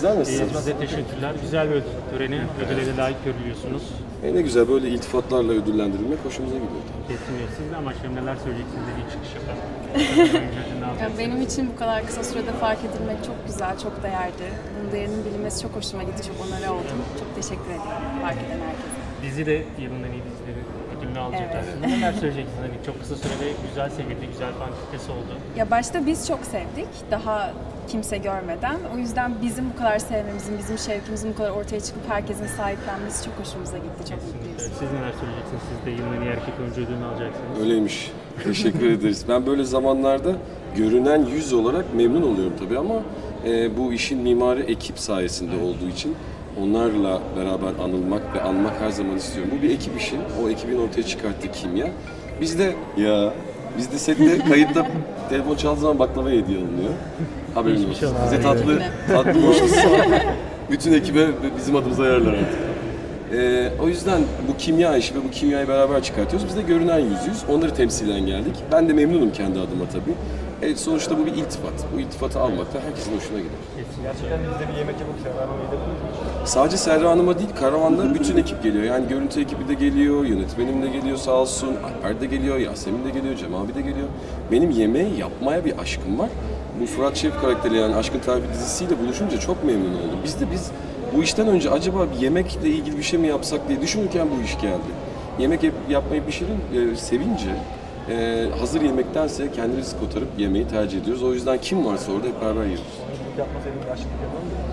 Sizler nasılsınız? Size teşekkürler. Güzel bir ödül töreni. Ödüle de layık görülüyorsunuz. E ne güzel böyle iltifatlarla ödüllendirilmek hoşumuza gidiyor. Kesinlikle. Siz de ama şimdi neler söyleyeceksiniz de bir çıkış yapalım. Benim için bu kadar kısa sürede fark edilmek çok güzel, çok değerli. Bunun değerinin bilinmesi çok hoşuma gitti, çok onore oldum. Çok teşekkür ediyorum fark eden herkese. Dizi de yılın en iyi dizileri alacak Evet. aslında. Neler söyleyeceksiniz? Hani çok kısa sürede güzel sevildi, güzel fan kitlesi oldu. Ya başta biz çok sevdik, daha kimse görmeden. O yüzden bizim bu kadar sevmemizin, bizim şevkimizin bu kadar ortaya çıkıp herkesin sahiplenmesi çok hoşumuza gitti, çok mutluyuz. Siz neler söyleyeceksiniz? Siz de yılın en iyi erkek oyuncu ödülünü alacaksınız. Öyleymiş. Teşekkür ederiz. Ben böyle zamanlarda görünen yüz olarak memnun oluyorum tabii ama e, bu işin mimarı ekip sayesinde olduğu için onlarla beraber anılmak ve anmak her zaman istiyorum. Bu bir ekip işi. O ekibin ortaya çıkarttığı kimya. Biz de ya biz de sette kayıtta telefon çaldığı zaman baklava hediye alınıyor. Haberiniz olsun. olsun. Bize tatlı tatlı borçlusu bütün ekibe bizim adımıza ayarlar artık. Ee, o yüzden bu kimya işi ve bu kimyayı beraber çıkartıyoruz. Biz de görünen yüzüyüz. Onları temsilen geldik. Ben de memnunum kendi adıma tabii. E, sonuçta bu bir iltifat. Bu iltifatı almak da herkesin hoşuna gider. Gerçekten bizde bir yemek yapıp Bey'de Sadece Serra Hanım'a değil, karavanda bütün ekip geliyor. Yani görüntü ekibi de geliyor, yönetmenim de geliyor sağ olsun, Alper de geliyor, Yasemin de geliyor, Cem abi de geliyor. Benim yemeği yapmaya bir aşkım var. Bu Fırat Şef karakteri yani Aşkın Tarifi dizisiyle buluşunca çok memnun oldum. Biz de biz bu işten önce acaba bir yemekle ilgili bir şey mi yapsak diye düşünürken bu iş geldi. Yemek yap- yapmayı pişirin, e, sevince e, hazır yemektense kendimiz kotarıp yemeği tercih ediyoruz. O yüzden kim varsa orada hep beraber yiyoruz.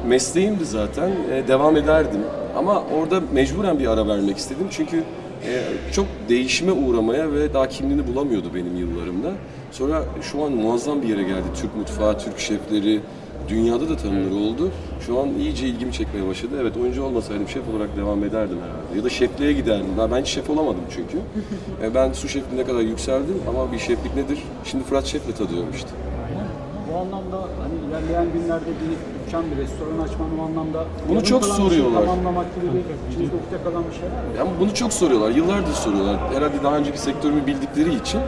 mesleğimdi zaten. E, devam ederdim. Ama orada mecburen bir ara vermek istedim. Çünkü e, çok değişime uğramaya ve daha kimliğini bulamıyordu benim yıllarımda. Sonra şu an muazzam bir yere geldi. Türk mutfağı, Türk şefleri, dünyada da tanınır oldu. Şu an iyice ilgimi çekmeye başladı. Evet oyuncu olmasaydım şef olarak devam ederdim herhalde. Ya da şefliğe giderdim. Ben, ben hiç şef olamadım çünkü. E, ben su şefliğine kadar yükseldim ama bir şeflik nedir? Şimdi Fırat Şef'le tadıyorum işte. Bu anlamda hani ilerleyen günlerde bir dükkan, bir restoran açman o anlamda Bunu çok şey soruyorlar. tamamlamak gibi bir içinizde ukde kalan bir şey var mı? Yani bunu çok soruyorlar, yıllardır soruyorlar. Herhalde daha önceki sektörümü bildikleri için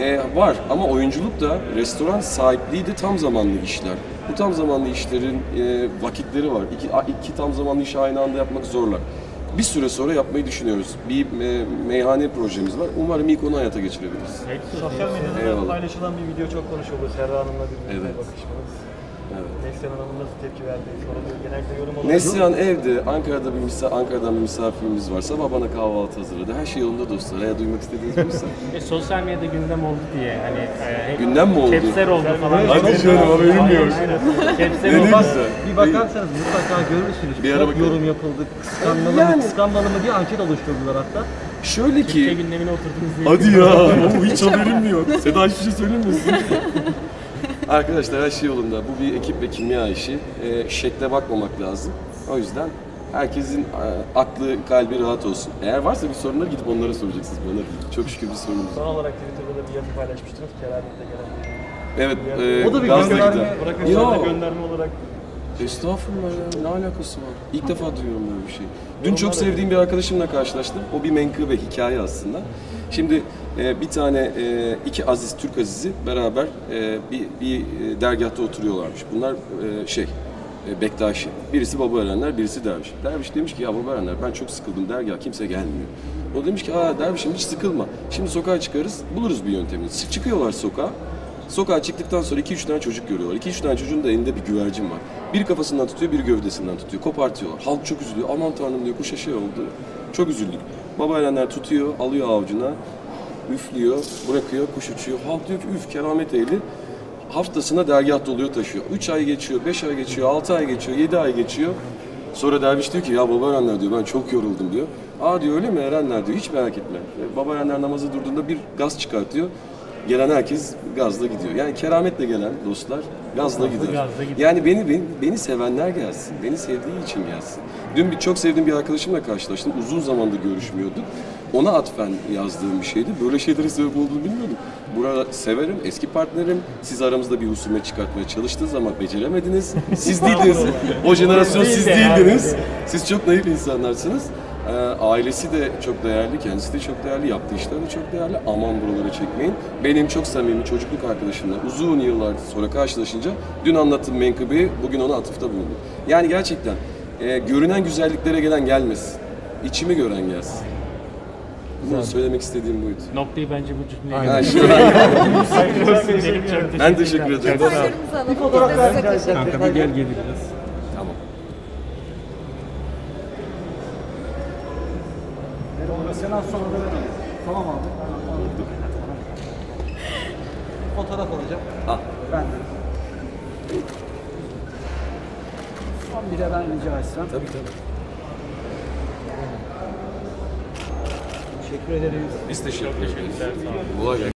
e, var. Ama oyunculuk da, restoran sahipliği de tam zamanlı işler. Bu tam zamanlı işlerin e, vakitleri var. İki, iki tam zamanlı işi aynı anda yapmak zorlar. Bir süre sonra yapmayı düşünüyoruz. Bir e, meyhane projemiz var. Umarım ilk onu hayata geçirebiliriz. Sosyal medyada Eyvallah. paylaşılan bir video çok konuşuldu. Serra Hanım'la birbirine Evet. bakışmanız. Evet. Neslihan Hanım'ın nasıl tepki verdiği soruluyor. Genelde yorum. Neslihan evde, Ankara'da bir misa Ankara'dan bir misafirimiz var. Sabah bana kahvaltı hazırladı. Her şey yolunda dostlar. Eğer duymak istediğiniz buysa. E, sosyal medyada gündem oldu diye hani e, Gündem mi oldu? Kepser oldu falan. Hadi canım, haberim yok. Aynen. Kepser oldu. Bir bakarsanız mutlaka görürsünüz. Bir ara Çok bakalım. yorum yapıldı. Kıskanmalı Yani- mı, kıskanmalı mı diye anket oluşturdular hatta. Şöyle Türkiye ki... gündemine oturdunuz diye. Hadi ya, o hiç haberim yok. Seda hiçbir şey söylemiyorsun. Arkadaşlar her şey yolunda. Bu bir ekip ve kimya işi. E, şekle bakmamak lazım. O yüzden herkesin e, aklı, kalbi rahat olsun. Eğer varsa bir sorunlar gidip onlara soracaksınız. Bana değil. Çok şükür bir sorunumuz yok. Son olarak Twitter'da da bir yazı paylaşmıştınız. Keramet'te gelen Evet, e, O da bir gazla gönderme. gider. Sadece gönderme olarak. Estağfurullah ya, ne alakası var? İlk defa duyuyorum böyle bir şey. Dün çok sevdiğim bir arkadaşımla karşılaştım. O bir menkıbe hikaye aslında. Şimdi e, bir tane, e, iki aziz, Türk azizi beraber e, bir, bir dergahta oturuyorlarmış. Bunlar e, şey, e, Bektaşi. Birisi Baba Erenler, birisi Derviş. Derviş demiş ki ya Baba Erenler ben çok sıkıldım dergah kimse gelmiyor. O demiş ki aa Derviş'im hiç sıkılma. Şimdi sokağa çıkarız, buluruz bir yöntemini. Çıkıyorlar sokağa. Sokağa çıktıktan sonra 2-3 tane çocuk görüyorlar. 2-3 tane çocuğun da elinde bir güvercin var. Biri kafasından tutuyor, biri gövdesinden tutuyor. Kopartıyorlar. Halk çok üzülüyor. Aman tanrım diyor, kuş şey oldu. Çok üzüldük. Baba erenler tutuyor, alıyor avucuna, üflüyor, bırakıyor, kuş uçuyor. Halk diyor ki üf keramet ehli. Haftasına dergah doluyor taşıyor. 3 ay geçiyor, 5 ay geçiyor, 6 ay geçiyor, 7 ay geçiyor. Sonra derviş diyor ki ya baba erenler diyor ben çok yoruldum diyor. Aa diyor öyle mi erenler diyor hiç merak etme. E, Baba erenler namazı durduğunda bir gaz çıkartıyor. Gelen herkes gazla gidiyor. Yani kerametle gelen dostlar gazla gider. gazla gider. Yani beni, beni beni sevenler gelsin. Beni sevdiği için gelsin. Dün bir çok sevdiğim bir arkadaşımla karşılaştım. Uzun zamandır görüşmüyorduk. Ona atfen yazdığım bir şeydi. Böyle şeylere sebep olduğunu bilmiyordum. Burada severim, eski partnerim. Siz aramızda bir husumet çıkartmaya çalıştınız ama beceremediniz. Siz değildiniz. o jenerasyon siz değildiniz. Siz çok naif insanlarsınız. Ee, ailesi de çok değerli, kendisi de çok değerli, yaptığı işler de çok değerli. Aman buraları çekmeyin. Benim çok samimi çocukluk arkadaşımla uzun yıllar sonra karşılaşınca dün anlattığım menkıbeyi bugün ona atıfta bulundum. Yani gerçekten e, görünen güzelliklere gelen gelmesin. İçimi gören gelsin. Bunu söylemek istediğim buydu. Noktayı bence bu. Çok teşekkür ben teşekkür ederim. De size teşekkür Kanka bir gel biraz. Sen az sonra. Tamam abi. Fotoğraf alacağım. Ah. Ben de. Son bir de ben rica etsem. Tabii tabii. Teşekkür ederiz. Biz teşekkür ederiz. Kolay gelsin.